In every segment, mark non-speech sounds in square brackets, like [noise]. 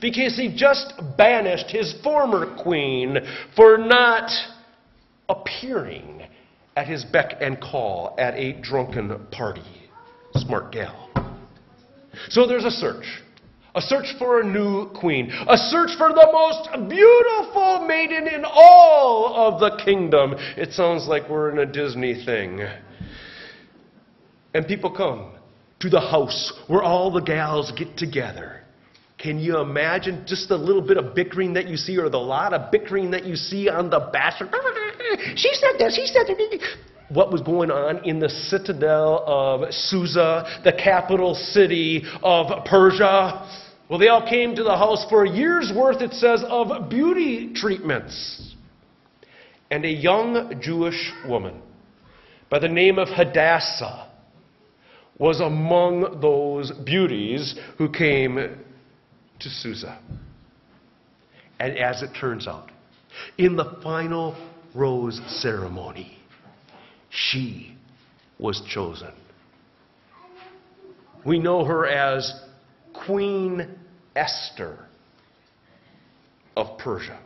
because he just banished his former queen for not appearing at his beck and call at a drunken party. Smart gal. So there's a search. A search for a new queen. A search for the most beautiful maiden in all of the kingdom. It sounds like we're in a Disney thing. And people come to the house where all the gals get together. Can you imagine just the little bit of bickering that you see, or the lot of bickering that you see on the bachelor? [laughs] She said this, she said that. What was going on in the citadel of Susa, the capital city of Persia? Well, they all came to the house for a year's worth, it says, of beauty treatments. And a young Jewish woman by the name of Hadassah was among those beauties who came to Susa. And as it turns out, in the final rose ceremony, she was chosen. We know her as Queen Esther of Persia.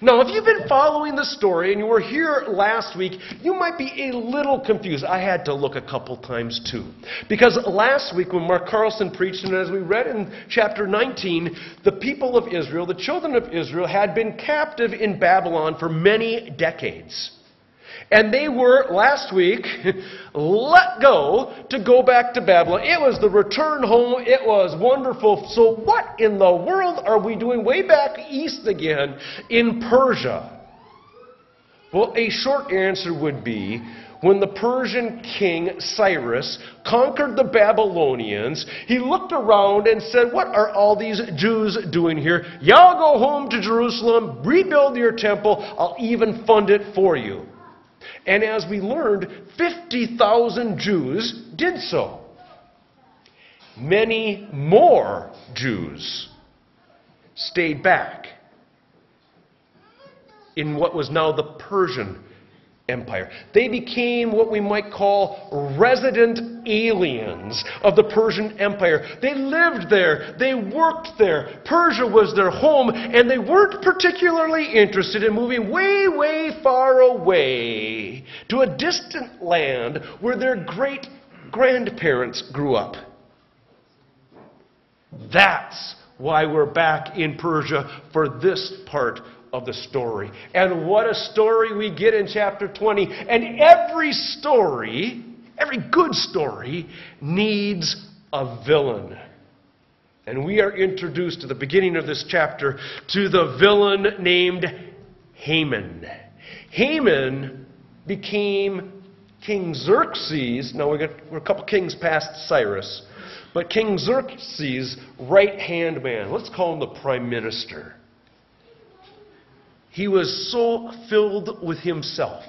Now, if you've been following the story and you were here last week, you might be a little confused. I had to look a couple times too. Because last week, when Mark Carlson preached, and as we read in chapter 19, the people of Israel, the children of Israel, had been captive in Babylon for many decades. And they were, last week, [laughs] let go to go back to Babylon. It was the return home. It was wonderful. So, what in the world are we doing way back east again in Persia? Well, a short answer would be when the Persian king Cyrus conquered the Babylonians, he looked around and said, What are all these Jews doing here? Y'all go home to Jerusalem, rebuild your temple, I'll even fund it for you. And as we learned, 50,000 Jews did so. Many more Jews stayed back in what was now the Persian Empire. They became what we might call resident aliens of the Persian Empire. They lived there, they worked there. Persia was their home, and they weren't particularly interested in moving way, way far away to a distant land where their great grandparents grew up. That's why we're back in Persia for this part of the story. And what a story we get in chapter 20. And every story, every good story, needs a villain. And we are introduced at the beginning of this chapter to the villain named Haman. Haman became King Xerxes. Now we're a couple kings past Cyrus. But King Xerxes' right hand man, let's call him the prime minister. He was so filled with himself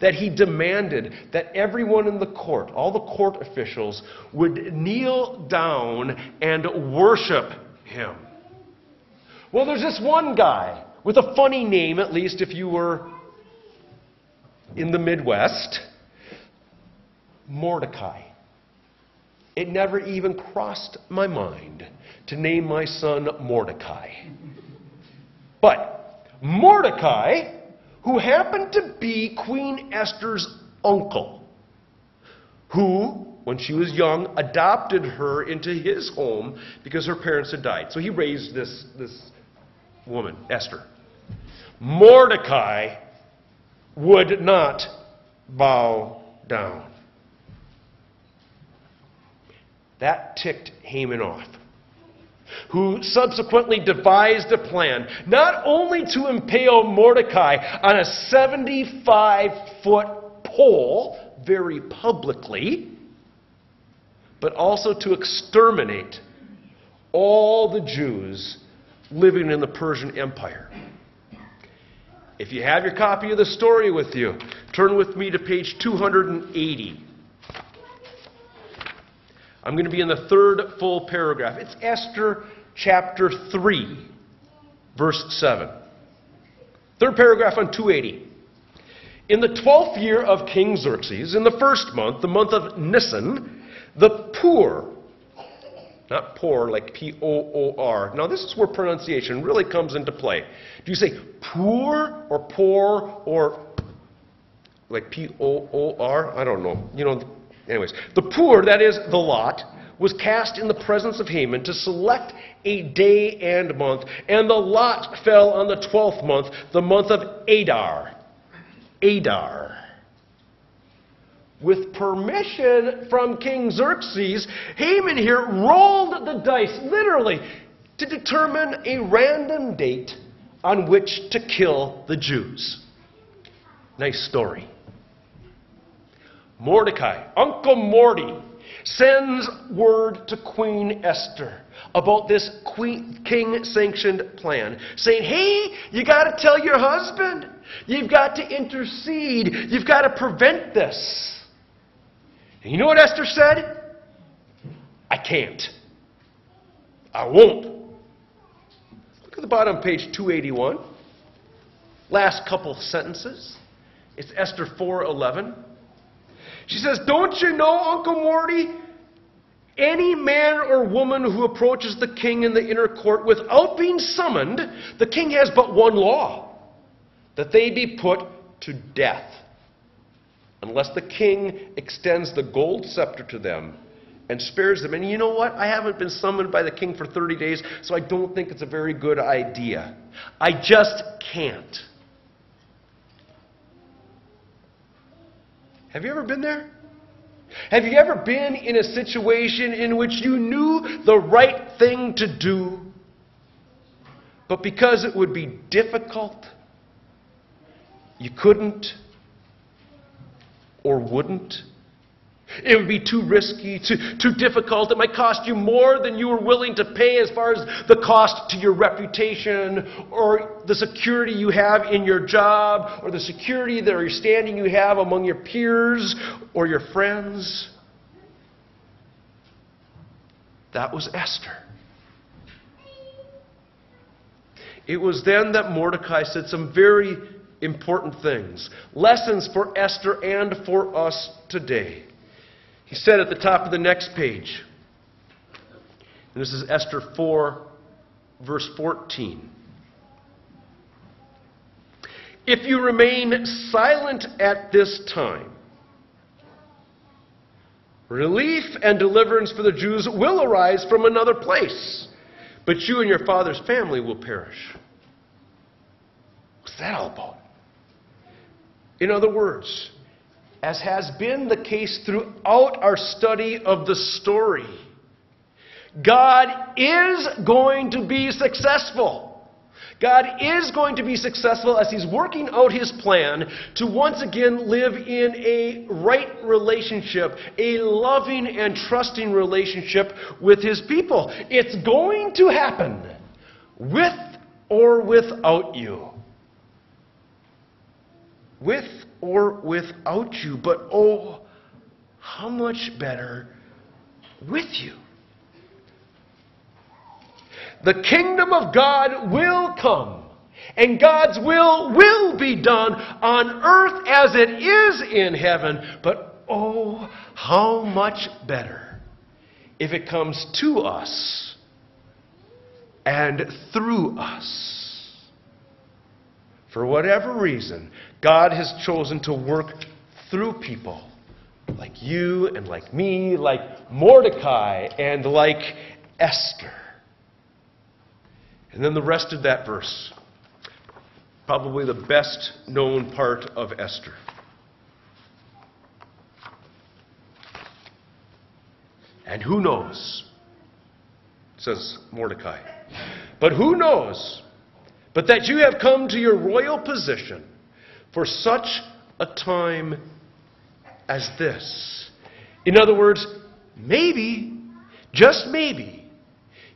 that he demanded that everyone in the court, all the court officials, would kneel down and worship him. Well, there's this one guy with a funny name, at least if you were in the Midwest Mordecai. It never even crossed my mind to name my son Mordecai. But Mordecai, who happened to be Queen Esther's uncle, who, when she was young, adopted her into his home because her parents had died. So he raised this, this woman, Esther. Mordecai would not bow down. That ticked Haman off who subsequently devised a plan not only to impale Mordecai on a 75 foot pole very publicly, but also to exterminate all the Jews living in the Persian Empire. If you have your copy of the story with you, turn with me to page 280. I'm going to be in the third full paragraph. It's Esther chapter 3, verse 7. Third paragraph on 280. In the twelfth year of King Xerxes, in the first month, the month of Nisan, the pur, Not poor, like P O O R. Now, this is where pronunciation really comes into play. Do you say poor or poor or like P O O R? I don't know. You know, anyways. The pur, that is the lot, was cast in the presence of Haman to select a day and month, and the lot fell on the twelfth month, the month of Adar. Adar. With permission from King Xerxes, Haman here rolled the dice, literally, to determine a random date on which to kill the Jews. Nice story. Mordecai, Uncle Morty, sends word to Queen Esther about this king sanctioned plan, saying, Hey, you got to tell your husband. You've got to intercede. You've got to prevent this. And you know what Esther said? I can't. I won't. Look at the bottom page 281. Last couple sentences. It's Esther 4:11. She says, "Don't you know, Uncle Morty, any man or woman who approaches the king in the inner court without being summoned, the king has but one law, that they be put to death." unless the king extends the gold scepter to them and spares them. And you know what? I haven't been summoned by the king for 30 days, so I don't think it's a very good idea. I just can't. Have you ever been there? Have you ever been in a situation in which you knew the right thing to do, but because it would be difficult, you couldn't or wouldn't. It would be too risky, too, too difficult. It might cost you more than you were willing to pay as far as the cost to your reputation or the security you have in your job or the security that or standing you have among your peers or your friends. That was Esther. It was then that Mordecai said some very important things. Lessons for Esther and for us today. He said at the top of the next page, and this is Esther 4, verse 14. If you remain silent at this time, relief and deliverance for the Jews will arise from another place, but you and your father's family will perish. What's that all about? In other words, as has been the case throughout our study of the story, God is going to be successful. God is going to be successful as He's working out His plan to once again live in a right relationship, a loving and trusting relationship with His people. It's going to happen with or without you with or without you, but oh, how much better with you. The kingdom of God will come, and God's will will be done on earth as it is in heaven, but oh, how much better if it comes to us and through us. For whatever reason, God has chosen to work through people like you and like me, like Mordecai and like Esther. And then the rest of that verse, probably the best known part of Esther. And who knows, says Mordecai, but who knows but that you have come to your royal position for such a time as this. In other words, maybe, just maybe,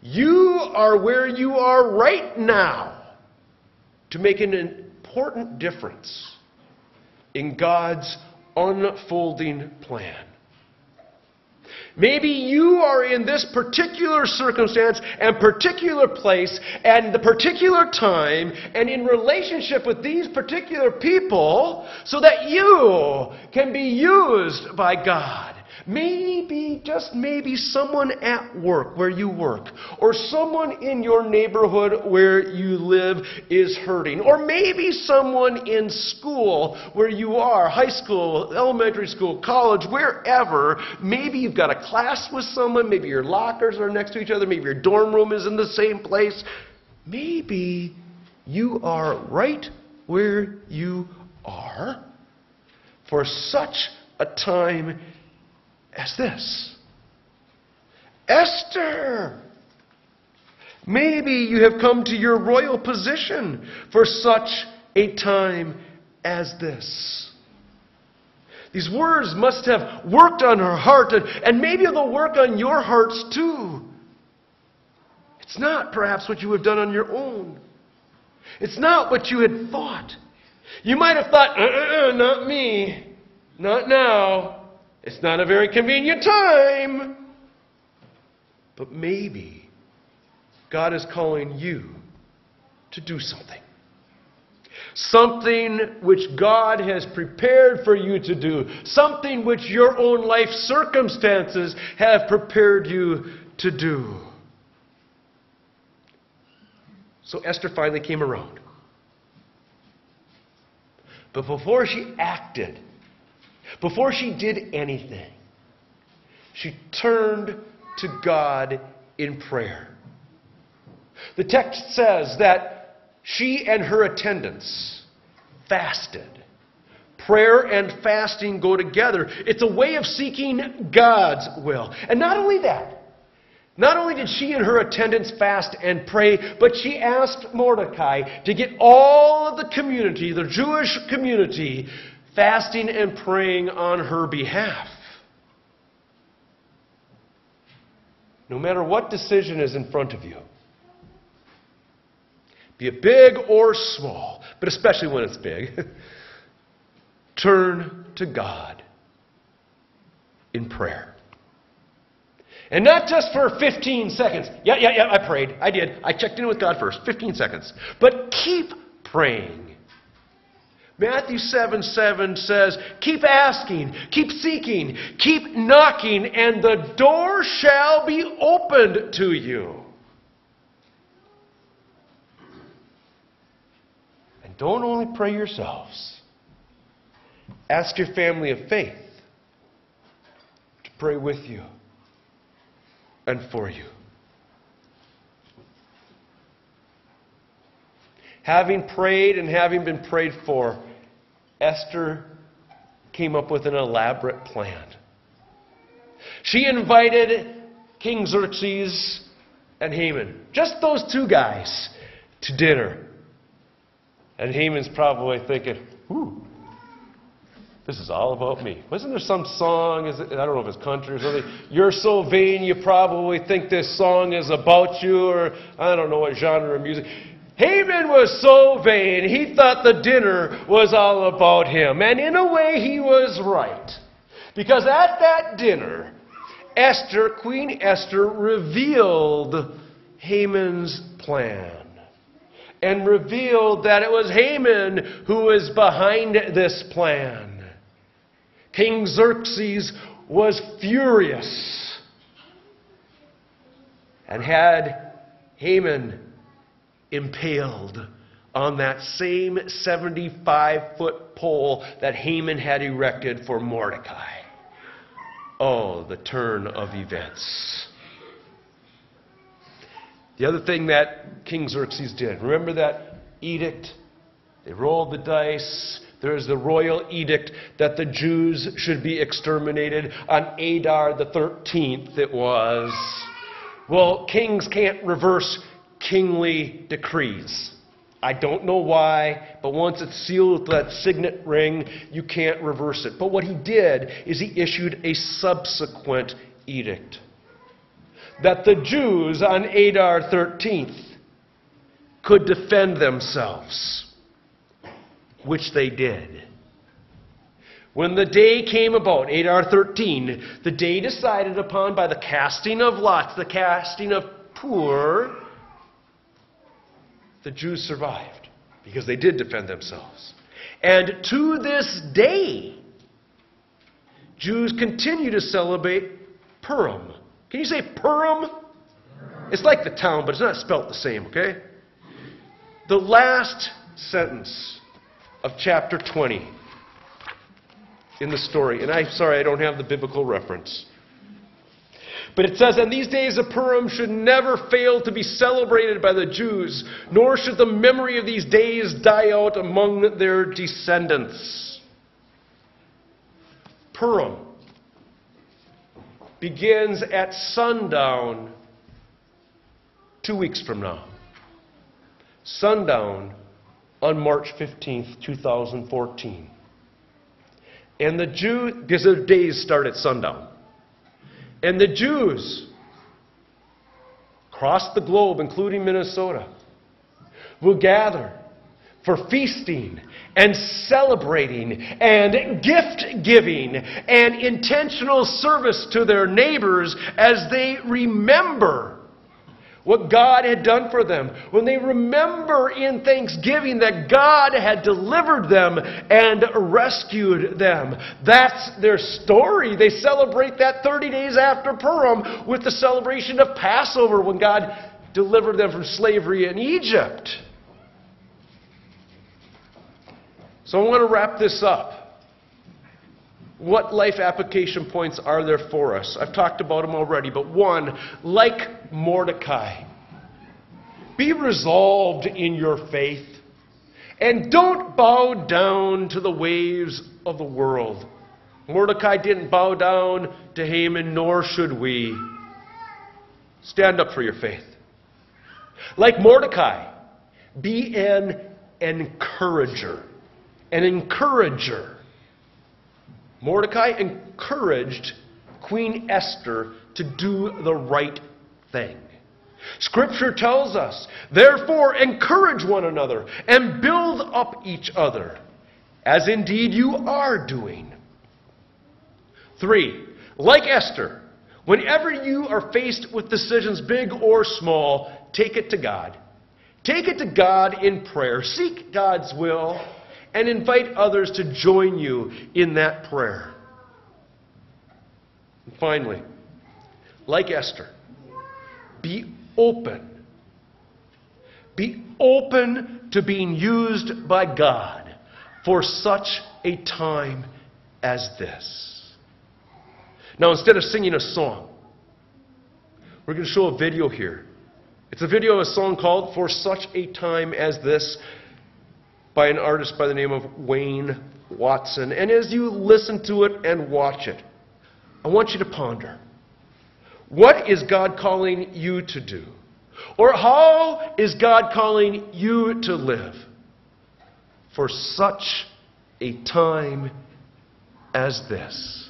you are where you are right now to make an important difference in God's unfolding plan. Maybe you are in this particular circumstance and particular place and the particular time and in relationship with these particular people so that you can be used by God Maybe, just maybe, someone at work where you work, or someone in your neighborhood where you live is hurting, or maybe someone in school where you are high school, elementary school, college, wherever. Maybe you've got a class with someone, maybe your lockers are next to each other, maybe your dorm room is in the same place. Maybe you are right where you are for such a time as this. Esther! Maybe you have come to your royal position for such a time as this. These words must have worked on her heart, and, and maybe they'll work on your hearts too. It's not perhaps what you have done on your own. It's not what you had thought. You might have thought, uh uh uh, not me, not now. It's not a very convenient time. But maybe God is calling you to do something. Something which God has prepared for you to do. Something which your own life circumstances have prepared you to do. So Esther finally came around. But before she acted, before she did anything, she turned to God in prayer. The text says that she and her attendants fasted. Prayer and fasting go together. It's a way of seeking God's will. And not only that, not only did she and her attendants fast and pray, but she asked Mordecai to get all of the community, the Jewish community, fasting and praying on her behalf. No matter what decision is in front of you, be it big or small, but especially when it's big, [laughs] turn to God in prayer. And not just for 15 seconds. Yeah, yeah, yeah, I prayed. I did. I checked in with God first. 15 seconds. But keep praying. Matthew 7 7 says, Keep asking, keep seeking, keep knocking, and the door shall be opened to you. And don't only pray yourselves, ask your family of faith to pray with you and for you. Having prayed and having been prayed for, Esther came up with an elaborate plan. She invited King Xerxes and Haman, just those two guys, to dinner. And Haman's probably thinking, "Ooh, this is all about me. Wasn't there some song? Is it, I don't know if it's country or something. You're so vain, you probably think this song is about you, or I don't know what genre of music. Haman was so vain, he thought the dinner was all about him. And in a way, he was right. Because at that dinner, Esther, Queen Esther, revealed Haman's plan. And revealed that it was Haman who was behind this plan. King Xerxes was furious and had Haman impaled on that same 75 foot pole that Haman had erected for Mordecai. Oh, the turn of events. The other thing that King Xerxes did, remember that edict? They rolled the dice. There's the royal edict that the Jews should be exterminated on Adar the 13th, it was. Well, kings can't reverse kingly decrees. I don't know why, but once it's sealed with that signet ring, you can't reverse it. But what he did is he issued a subsequent edict that the Jews on Adar 13th could defend themselves, which they did. When the day came about, Adar 13, the day decided upon by the casting of lots, the casting of Pur, the Jews survived because they did defend themselves. And to this day, Jews continue to celebrate Purim. Can you say Purim? It's like the town, but it's not spelt the same, okay? The last sentence of chapter 20 in the story, and I'm sorry I don't have the biblical reference. But it says, And these days of Purim should never fail to be celebrated by the Jews, nor should the memory of these days die out among their descendants. Purim begins at sundown two weeks from now. Sundown on March 15th, 2014. And the Jews, because their days start at sundown. And the Jews across the globe, including Minnesota, will gather for feasting and celebrating and gift giving and intentional service to their neighbors as they remember what God had done for them, when they remember in thanksgiving that God had delivered them and rescued them. That's their story. They celebrate that 30 days after Purim with the celebration of Passover when God delivered them from slavery in Egypt. So I want to wrap this up. What life application points are there for us? I've talked about them already, but one, like Mordecai, be resolved in your faith and don't bow down to the waves of the world. Mordecai didn't bow down to Haman, nor should we. Stand up for your faith. Like Mordecai, be an encourager. An encourager. Mordecai encouraged Queen Esther to do the right thing. Scripture tells us, therefore, encourage one another and build up each other, as indeed you are doing. Three, like Esther, whenever you are faced with decisions, big or small, take it to God. Take it to God in prayer. Seek God's will and invite others to join you in that prayer. And finally, like Esther, be open. Be open to being used by God for such a time as this. Now, instead of singing a song, we're going to show a video here. It's a video of a song called For Such a Time as This by an artist by the name of Wayne Watson. And as you listen to it and watch it, I want you to ponder what is God calling you to do? Or how is God calling you to live for such a time as this?